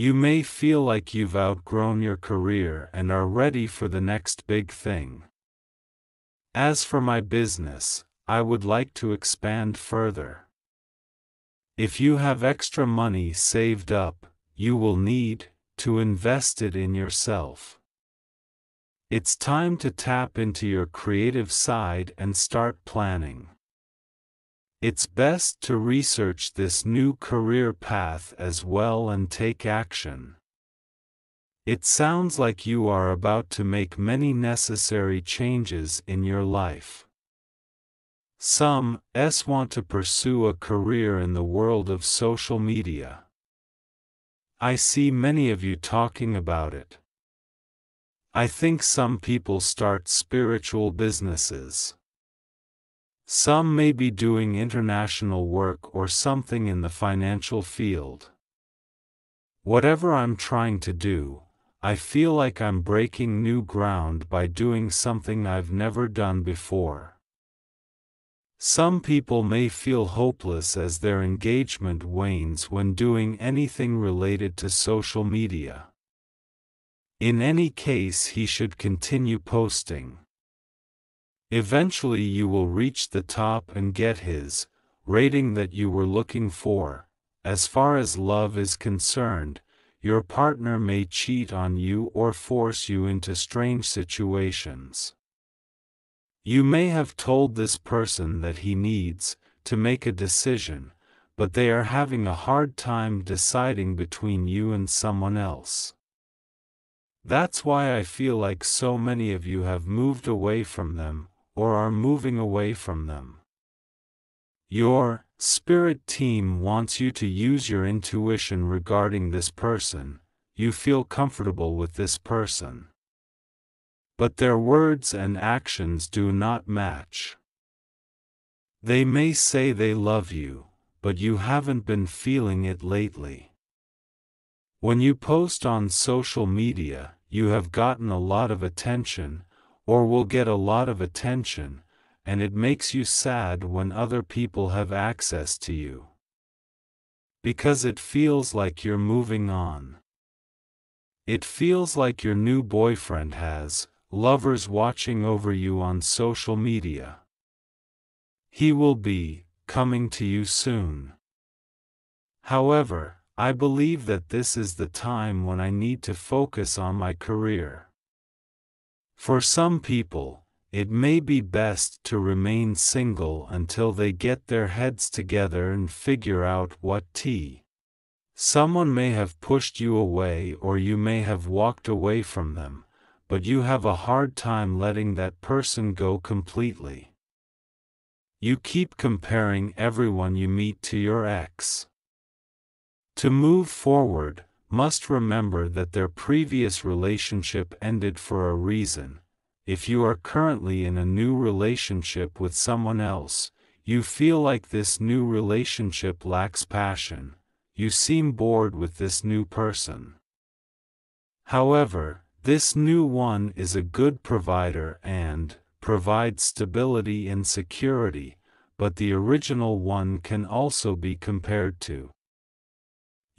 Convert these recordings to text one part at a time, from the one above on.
You may feel like you've outgrown your career and are ready for the next big thing. As for my business, I would like to expand further. If you have extra money saved up, you will need to invest it in yourself. It's time to tap into your creative side and start planning. It's best to research this new career path as well and take action. It sounds like you are about to make many necessary changes in your life. Some S want to pursue a career in the world of social media. I see many of you talking about it. I think some people start spiritual businesses. Some may be doing international work or something in the financial field. Whatever I'm trying to do, I feel like I'm breaking new ground by doing something I've never done before. Some people may feel hopeless as their engagement wanes when doing anything related to social media. In any case he should continue posting. Eventually you will reach the top and get his rating that you were looking for. As far as love is concerned, your partner may cheat on you or force you into strange situations. You may have told this person that he needs to make a decision, but they are having a hard time deciding between you and someone else. That's why I feel like so many of you have moved away from them, or are moving away from them. Your spirit team wants you to use your intuition regarding this person, you feel comfortable with this person but their words and actions do not match. They may say they love you, but you haven't been feeling it lately. When you post on social media, you have gotten a lot of attention, or will get a lot of attention, and it makes you sad when other people have access to you. Because it feels like you're moving on. It feels like your new boyfriend has, lovers watching over you on social media. He will be coming to you soon. However, I believe that this is the time when I need to focus on my career. For some people, it may be best to remain single until they get their heads together and figure out what T. Someone may have pushed you away or you may have walked away from them, but you have a hard time letting that person go completely. You keep comparing everyone you meet to your ex. To move forward, must remember that their previous relationship ended for a reason. If you are currently in a new relationship with someone else, you feel like this new relationship lacks passion, you seem bored with this new person. However, this new one is a good provider and provides stability and security, but the original one can also be compared to.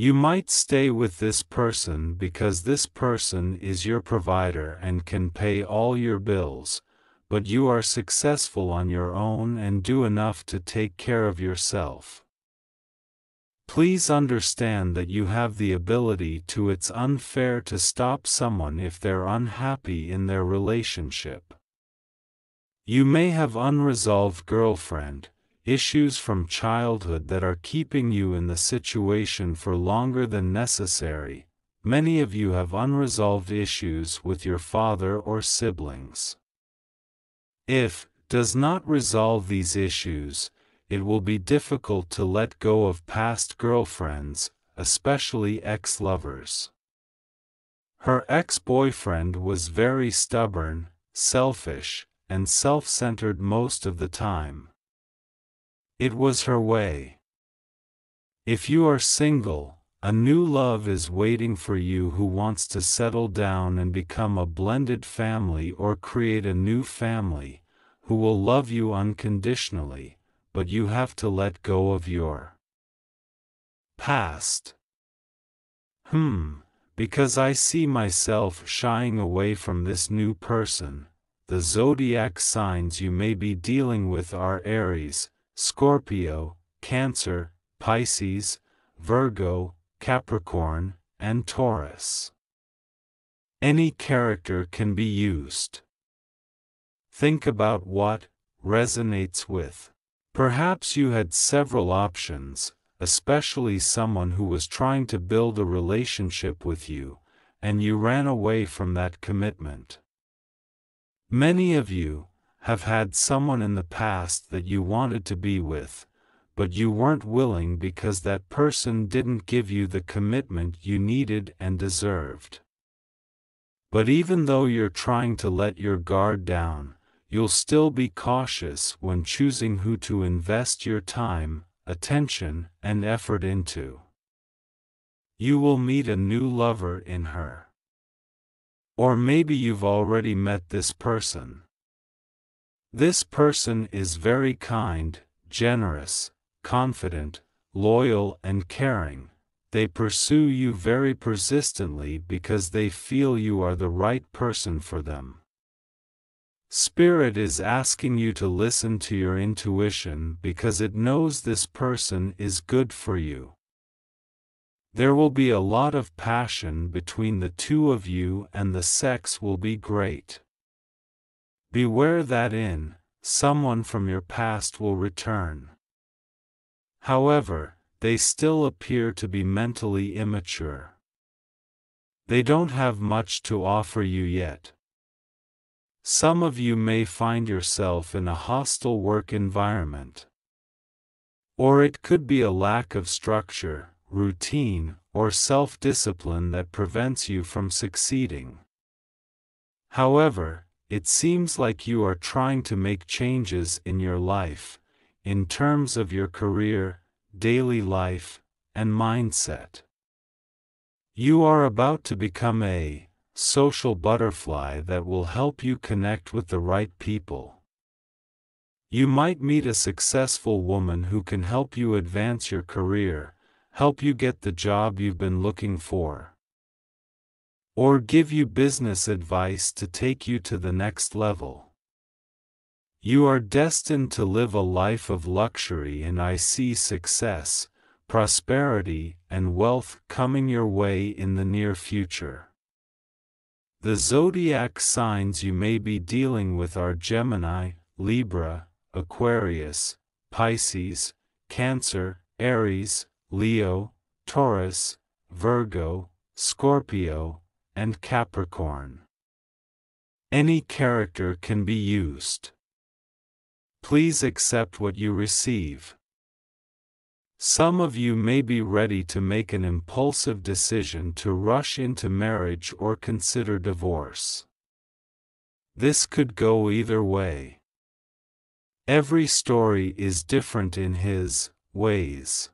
You might stay with this person because this person is your provider and can pay all your bills, but you are successful on your own and do enough to take care of yourself. Please understand that you have the ability to it's unfair to stop someone if they're unhappy in their relationship. You may have unresolved girlfriend, issues from childhood that are keeping you in the situation for longer than necessary. Many of you have unresolved issues with your father or siblings. If, does not resolve these issues, it will be difficult to let go of past girlfriends, especially ex-lovers. Her ex-boyfriend was very stubborn, selfish, and self-centered most of the time. It was her way. If you are single, a new love is waiting for you who wants to settle down and become a blended family or create a new family, who will love you unconditionally, but you have to let go of your past. Hmm, because I see myself shying away from this new person. The zodiac signs you may be dealing with are Aries, Scorpio, Cancer, Pisces, Virgo, Capricorn, and Taurus. Any character can be used. Think about what resonates with. Perhaps you had several options, especially someone who was trying to build a relationship with you, and you ran away from that commitment. Many of you have had someone in the past that you wanted to be with, but you weren't willing because that person didn't give you the commitment you needed and deserved. But even though you're trying to let your guard down, you'll still be cautious when choosing who to invest your time, attention, and effort into. You will meet a new lover in her. Or maybe you've already met this person. This person is very kind, generous, confident, loyal and caring. They pursue you very persistently because they feel you are the right person for them. Spirit is asking you to listen to your intuition because it knows this person is good for you. There will be a lot of passion between the two of you and the sex will be great. Beware that in, someone from your past will return. However, they still appear to be mentally immature. They don't have much to offer you yet. Some of you may find yourself in a hostile work environment. Or it could be a lack of structure, routine, or self-discipline that prevents you from succeeding. However, it seems like you are trying to make changes in your life, in terms of your career, daily life, and mindset. You are about to become a social butterfly that will help you connect with the right people. You might meet a successful woman who can help you advance your career, help you get the job you've been looking for, or give you business advice to take you to the next level. You are destined to live a life of luxury and I see success, prosperity, and wealth coming your way in the near future. The zodiac signs you may be dealing with are Gemini, Libra, Aquarius, Pisces, Cancer, Aries, Leo, Taurus, Virgo, Scorpio, and Capricorn. Any character can be used. Please accept what you receive. Some of you may be ready to make an impulsive decision to rush into marriage or consider divorce. This could go either way. Every story is different in his ways.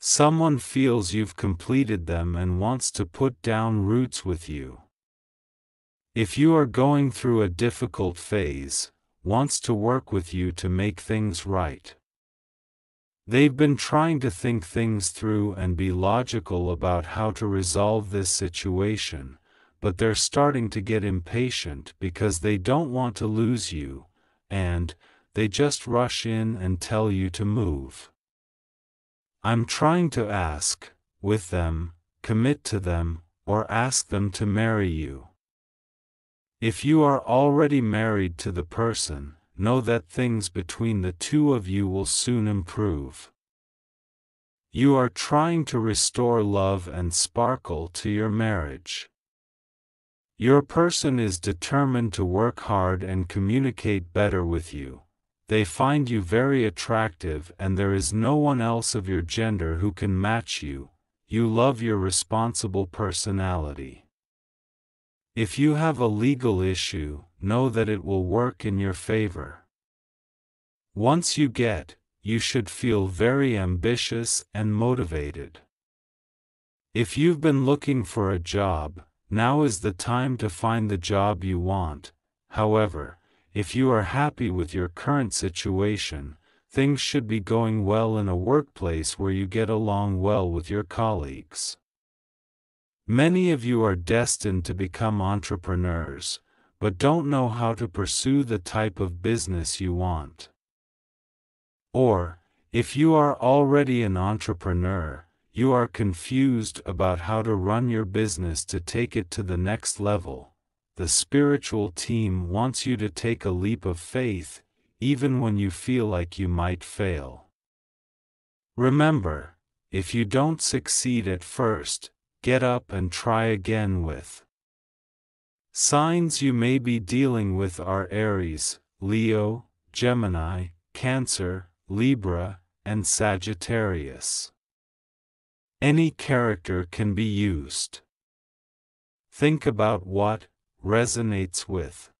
Someone feels you've completed them and wants to put down roots with you. If you are going through a difficult phase, wants to work with you to make things right. They've been trying to think things through and be logical about how to resolve this situation, but they're starting to get impatient because they don't want to lose you, and, they just rush in and tell you to move. I'm trying to ask, with them, commit to them, or ask them to marry you. If you are already married to the person, know that things between the two of you will soon improve. You are trying to restore love and sparkle to your marriage. Your person is determined to work hard and communicate better with you. They find you very attractive and there is no one else of your gender who can match you. You love your responsible personality. If you have a legal issue, know that it will work in your favor. Once you get, you should feel very ambitious and motivated. If you've been looking for a job, now is the time to find the job you want. However, if you are happy with your current situation, things should be going well in a workplace where you get along well with your colleagues. Many of you are destined to become entrepreneurs, but don't know how to pursue the type of business you want. Or, if you are already an entrepreneur, you are confused about how to run your business to take it to the next level. The spiritual team wants you to take a leap of faith, even when you feel like you might fail. Remember, if you don't succeed at first, get up and try again with. Signs you may be dealing with are Aries, Leo, Gemini, Cancer, Libra, and Sagittarius. Any character can be used. Think about what resonates with